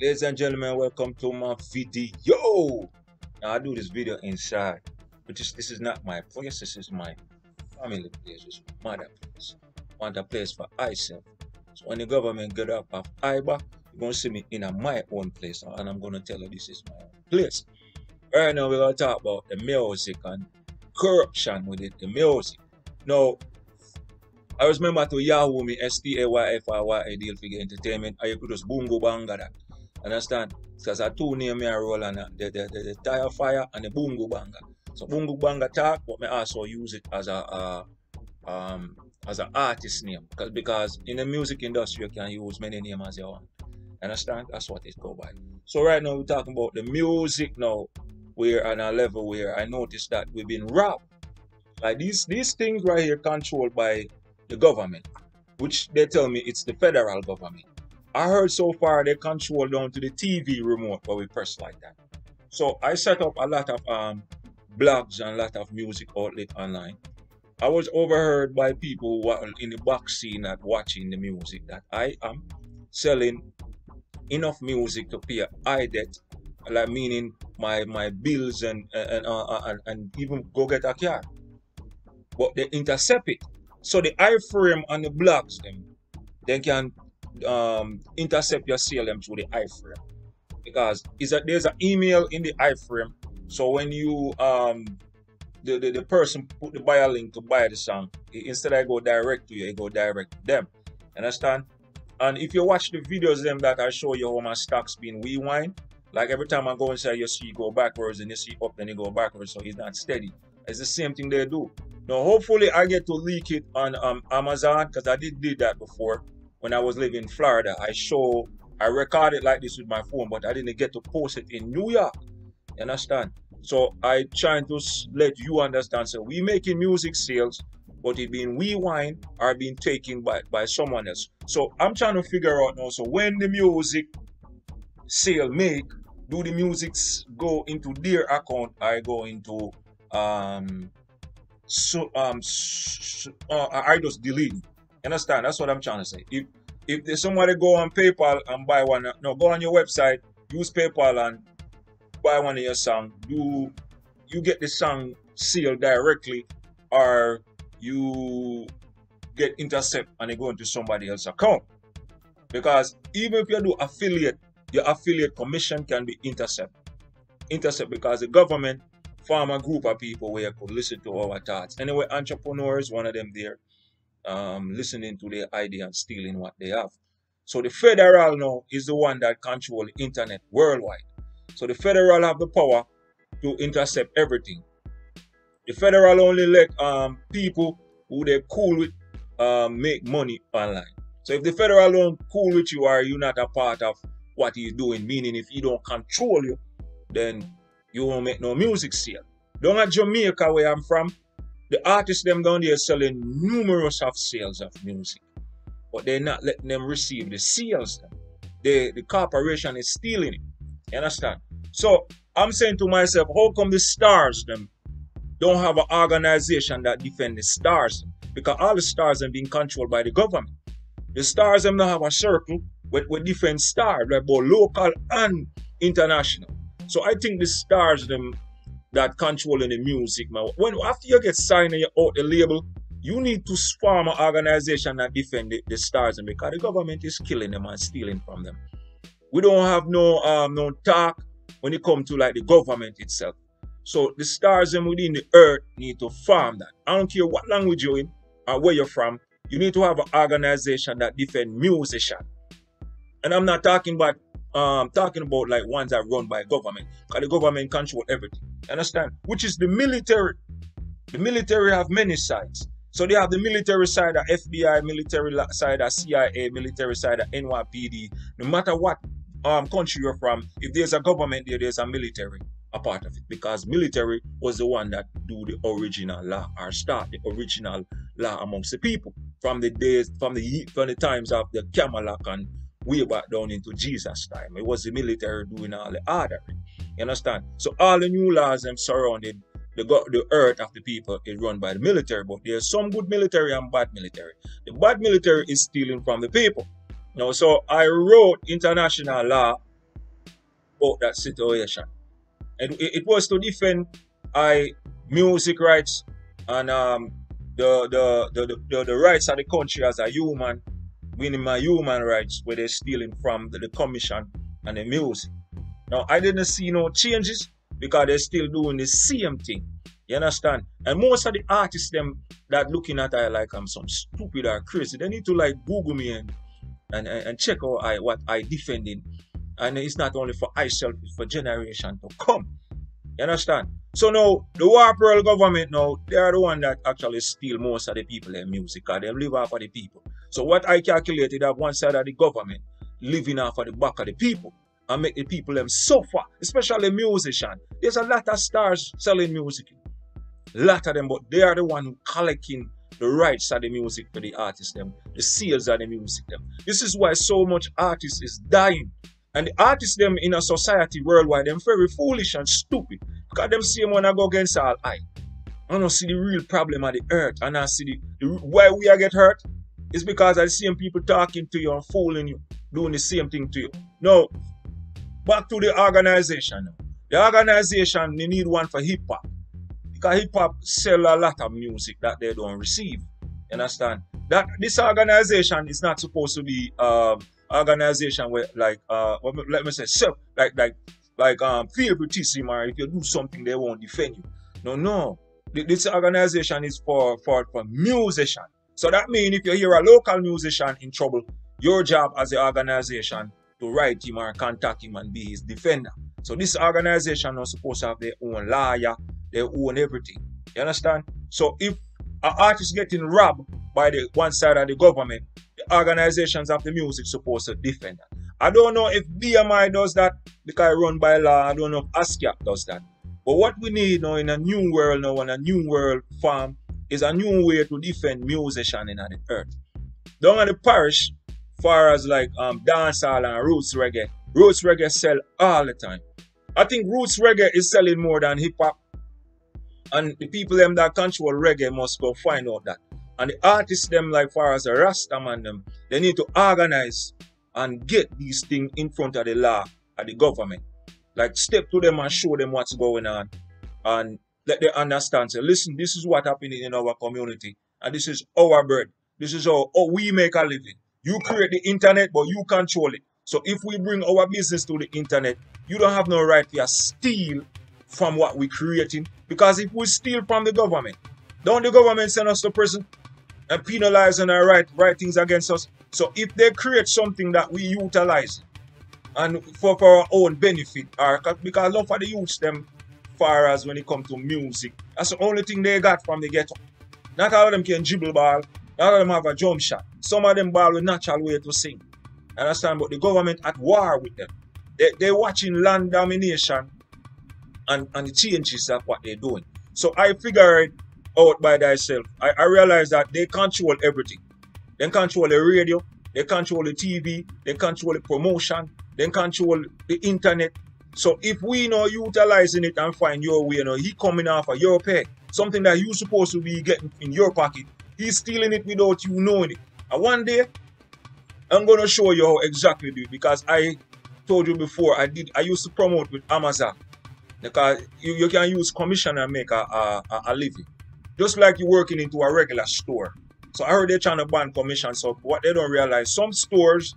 Ladies and gentlemen, welcome to my video. Now I do this video inside, but this, this is not my place. This is my family place. This is my mother place. I want place for myself. So when the government get up of IBA, you're gonna see me in a, my own place, and I'm gonna tell you this is my place. Right now we're gonna talk about the music and corruption with it, the music. Now I was remember to Yahoo me S-T-A-Y-F-R-Y Dealfigure entertainment. I could just boom go banga that. Understand? Because I two name me a roll and the, the, the, the tire fire and the boom go banga. So boom go banga talk, but me also use it as a um as an artist name. Because because in the music industry you can use many names as you want. Understand? That's what it go by. So right now we're talking about the music now. We're on a level where I noticed that we've been robbed. Like these these things right here controlled by the government, which they tell me it's the federal government. I heard so far they control down to the TV remote where we press like that. So I set up a lot of um, blogs and a lot of music outlet online. I was overheard by people in the box scene at watching the music that I am selling enough music to pay high debt, like meaning my my bills and and, uh, uh, and, and even go get a car. But they intercept it so the iframe and the blocks them, they can um, intercept your CLM through the iframe. Because is that there's an email in the iframe. So when you um the, the, the person put the buyer link to buy the song, instead I go direct to you, I go direct to them. Understand? And if you watch the videos them that I show you how my stocks being rewind, like every time I go inside you see you go backwards and you see up then you go backwards, so it's not steady. It's the same thing they do. Now, hopefully, I get to leak it on um, Amazon because I did did that before when I was living in Florida. I show, I recorded like this with my phone, but I didn't get to post it in New York. You understand? So I trying to let you understand. So we making music sales, but it being rewind are being taken by by someone else. So I'm trying to figure out now. So when the music sale make, do the music go into their account? I go into um so um so, uh, I just delete. Understand? That's what I'm trying to say. If if there's somebody go on PayPal and buy one, uh, no, go on your website, use PayPal and buy one of your song. Do you get the song sealed directly, or you get intercept and they go into somebody else's account? Because even if you do affiliate, your affiliate commission can be intercept. Intercept because the government form a group of people where you could listen to our thoughts. Anyway, entrepreneurs, one of them there, um, listening to their idea and stealing what they have. So the federal now is the one that control internet worldwide. So the federal have the power to intercept everything. The federal only let um, people who they cool with um, make money online. So if the federal don't cool with you or you're not a part of what he's doing, meaning if he don't control you, then you won't make no music sale. Down at Jamaica where I'm from, the artists them down there selling numerous of sales of music. But they're not letting them receive the sales. The, the corporation is stealing it. You understand? So I'm saying to myself, how come the stars them don't have an organization that defend the stars? Because all the stars are being controlled by the government. The stars them don't have a circle with, with different stars, like both local and international. So I think the stars them that controlling the music, man. When after you get signed and you out the label, you need to form an organization that defend the, the stars and because the government is killing them and stealing from them. We don't have no um no talk when it come to like the government itself. So the stars them within the earth need to farm that. I don't care what language you're in or where you're from, you need to have an organization that defend musician. And I'm not talking about um, talking about like ones that run by government, because the government control everything. Understand? Which is the military. The military have many sides. So they have the military side of FBI, military side of CIA, military side of NYPD. No matter what um, country you're from, if there's a government there, there's a military a part of it because military was the one that do the original law or start the original law amongst the people from the days from the from the times of the Camelot and way back down into Jesus' time. It was the military doing all the ordering. You understand? So all the new laws them surrounded the, the earth of the people is run by the military, but there's some good military and bad military. The bad military is stealing from the people. Know, so I wrote international law about that situation. And it, it was to defend I music rights and um, the, the, the, the, the rights of the country as a human, winning my human rights where they're stealing from the, the commission and the music. Now I didn't see no changes because they're still doing the same thing. You understand? And most of the artists them that looking at I like I'm some stupid or crazy, they need to like Google me and and, and check out I what I defending. And it's not only for myself, it's for generation to come. You understand? So now the War Pearl government now, they are the one that actually steal most of the people their music because they live off of the people. So what I calculated that one side of the government living off of the back of the people and make the people them suffer, especially musician. There's a lot of stars selling music. A lot of them, but they are the one who collecting the rights of the music for the artists them, the sales of the music them. This is why so much artists is dying. And the artists them in a society worldwide, them very foolish and stupid. Because them same one I go against all I. I don't see the real problem of the earth. And I see the, the why we are get hurt. It's because I see people talking to you and fooling you, doing the same thing to you. No. Back to the organization. The organization, they need one for hip hop. Because hip hop sell a lot of music that they don't receive. You understand? That this organization is not supposed to be um organization where like uh let me say self like like like um favoritism or if you do something they won't defend you. No, no. This organization is for for, for musician. So that means if you hear a local musician in trouble, your job as the organization to write him or contact him and be his defender. So this organization is supposed to have their own lawyer, their own everything. You understand? So if an artist getting robbed by the one side of the government, the organizations of the music supposed to defend that. I don't know if BMI does that because run by law. I don't know if ASCAP does that. But what we need now in a new world now, in a new world farm, is a new way to defend musician in the earth. Down at the parish, far as like um dancehall and roots reggae, roots reggae sell all the time. I think roots reggae is selling more than hip hop. And the people them that control reggae must go find out that. And the artists them like far as the Rastaman them, they need to organize and get these things in front of the law of the government. Like step to them and show them what's going on. And let them understand. Say, listen, this is what happening in our community. And this is our bread. This is how, how we make a living. You create the internet, but you control it. So if we bring our business to the internet, you don't have no right to steal from what we're creating. Because if we steal from the government, don't the government send us to prison and penalize and uh, write, write things against us? So if they create something that we utilize and for, for our own benefit, or because love for the youths them far as when it comes to music, that's the only thing they got from the ghetto. Not all of them can dribble ball, all of them have a jump shot. Some of them ball with natural way to sing. Understand? But the government at war with them. They, they're watching land domination and, and the changes of what they're doing. So I figured out by thyself. I, I realized that they control everything. They control the radio, they control the TV, they control the promotion, they control the internet. So if we know utilizing it and find your way, you know, he coming off of your pay, something that you supposed to be getting in your pocket, he's stealing it without you knowing it. And one day, I'm gonna show you how exactly do it because I told you before I did I used to promote with Amazon because you, you can use commission and make a, a, a living. Just like you're working into a regular store. So I heard they're trying to ban commission. So what they don't realize, some stores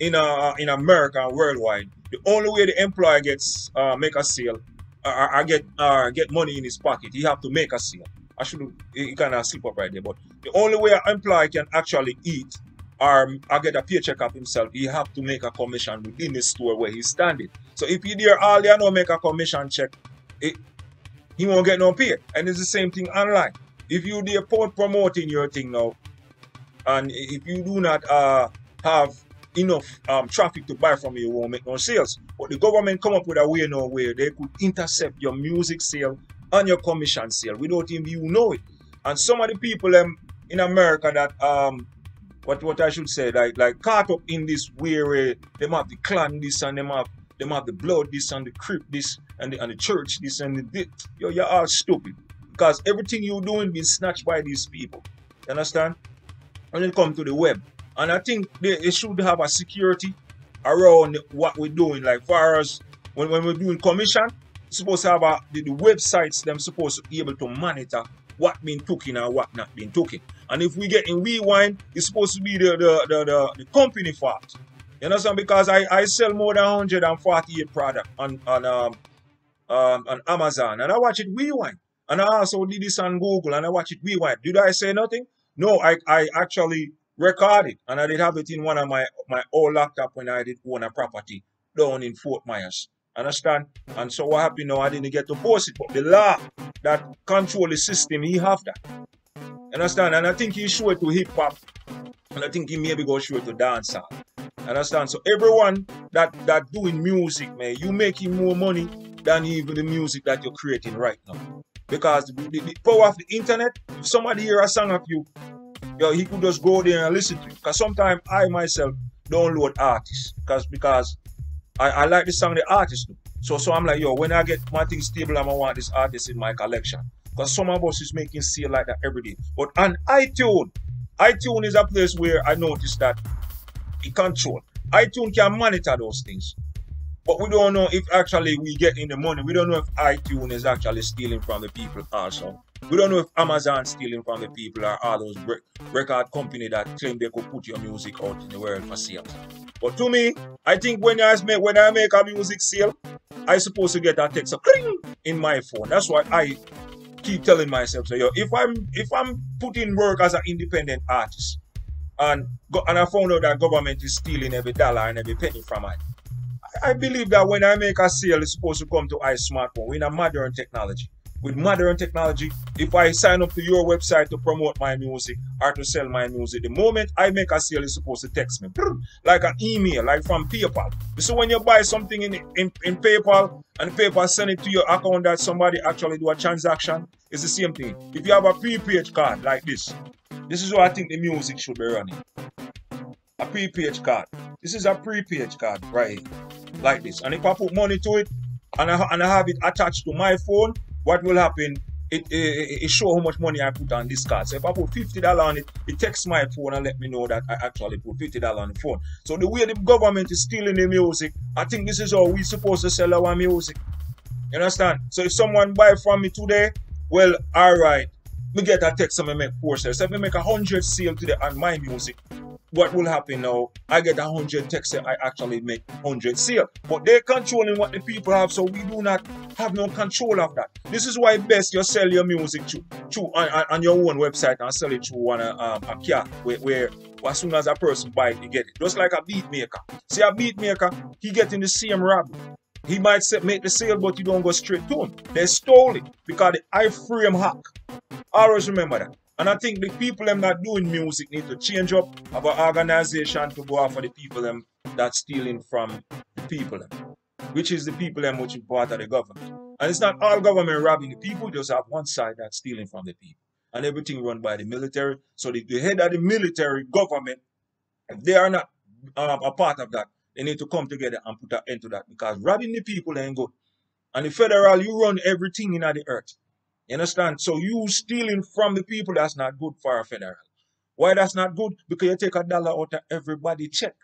in uh, in America and worldwide, the only way the employer gets uh, make a sale or, or get uh, get money in his pocket, he have to make a sale. I should you of slip up right there, but the only way an employee can actually eat or I get a paycheck of himself, he have to make a commission within the store where he's standing. So if he there all you know make a commission check, it, he won't get no pay. And it's the same thing online. If you there promoting your thing now, and if you do not uh, have enough um, traffic to buy from you, you won't make no sales. But the government come up with a way now where they could intercept your music sale and your commission sale without even you know it. And some of the people um, in America that um, what what I should say, like like caught up in this uh, them have the clan this and them have them have the blood this and the Crip this and the and the church this and the this. yo you're all stupid because everything you're doing being snatched by these people. You understand? When it comes to the web, and I think they, they should have a security around what we're doing, like far as when, when we're doing commission, supposed to have a, the, the websites them supposed to be able to monitor what been taken and what not been taken. And if we get in rewind, it's supposed to be the the, the, the, the company fault. You understand? Because I, I sell more than 148 product on on um, um, on Amazon and I watch it rewind. And I also did this on Google and I watch it rewind. Did I say nothing? No, I, I actually recorded and I did have it in one of my my old laptop when I did own a property down in Fort Myers. Understand? And so what happened now, I didn't get to post it, but the law that control the system, he have that. Understand? And I think he it to hip hop. And I think he maybe go show it to dancehall. Understand? So everyone that that doing music, man, you making more money than even the music that you're creating right now. Because the, the, the power of the internet, if somebody hear a song of you, yo, he could just go there and listen to it. Because sometimes I myself download artists. Because because I, I like the song the artist do. So so I'm like, yo, when I get my thing stable, I'm gonna want this artist in my collection. Because some of us is making sale like that every day. But on iTunes, iTunes is a place where I noticed that it control. iTunes can monitor those things. But we don't know if actually we get in the money. We don't know if iTunes is actually stealing from the people also. We don't know if Amazon stealing from the people or all those record company that claim they could put your music out in the world for sale. But to me, I think when I make when I make a music sale, I supposed to get a text in my phone. That's why I keep telling myself, so yo, if I'm if I'm putting work as an independent artist, and and I found out that government is stealing every dollar and every penny from it. I believe that when I make a sale, it's supposed to come to i smartphone. We're in a modern technology with modern technology, if I sign up to your website to promote my music or to sell my music, the moment I make a sale, it's supposed to text me. Like an email, like from PayPal. So when you buy something in, in, in PayPal and PayPal send it to your account that somebody actually do a transaction, it's the same thing. If you have a prepaid card like this, this is what I think the music should be running. A prepaid card. This is a prepaid card right here. Like this. And if I put money to it and I, and I have it attached to my phone, what will happen? It, it, it show how much money I put on this card. So if I put fifty dollar on it, it takes my phone and let me know that I actually put fifty dollar on the phone. So the way the government is stealing the music, I think this is how we supposed to sell our music. You understand? So if someone buy from me today, well, all right, me get a text and me make four sales. If I make a hundred sale today on my music, what will happen now? I get a hundred texts I actually make hundred sale. But they're controlling what the people have, so we do not have no control of that. This is why best you sell your music to, to on, on your own website and sell it to one um, a car where, where as soon as a person buy it, you get it. Just like a beat maker. See a beat maker, he getting the same rap. He might make the sale, but you don't go straight to him. They stole it because the iframe hack. Always remember that. And I think the people them that doing music need to change up of an organization to go after the people them that stealing from the people them. Which is the people them which is part of the government. And it's not all government robbing the people, just have one side that's stealing from the people. And everything run by the military. So the, the head of the military government, if they are not um, a part of that, they need to come together and put an end to that because robbing the people ain't good. And the federal, you run everything in the earth. You understand? So you stealing from the people, that's not good for a federal. Why that's not good? Because you take a dollar out of everybody check.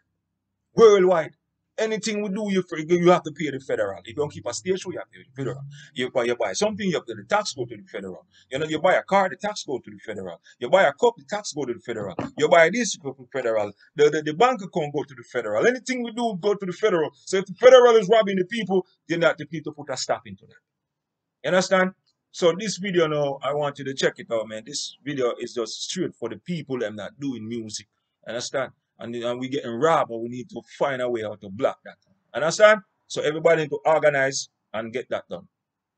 Worldwide. Anything we do, you, you have to pay the federal. If you don't keep a station, you have to pay the federal. You buy, you buy something, you have to the tax go to the federal. You know, you buy a car, the tax go to the federal. You buy a cup, the tax go to the federal. You buy this, you go to the federal. The, the, the bank account go to the federal. Anything we do go to the federal. So if the federal is robbing the people, then that the people put a stop into that. You understand? So this video now, I want you to check it out, man. This video is just straight for the people that doing music. Understand? And, and we getting robbed, but we need to find a way how to block that. Understand? So everybody need to organize and get that done.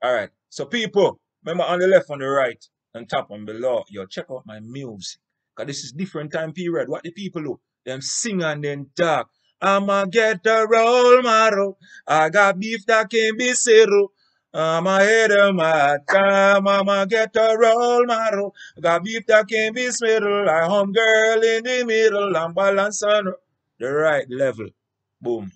Alright. So people, remember on the left, on the right, and top and below, yo, check out my music. Cause this is different time period. What the people do? Them sing and then talk. I'ma get a roll model. I got beef that can be zero. My time, I'ma get a roll model. Got beef that can be smiddle, like home girl in the middle, I'm balancing the right level. Boom.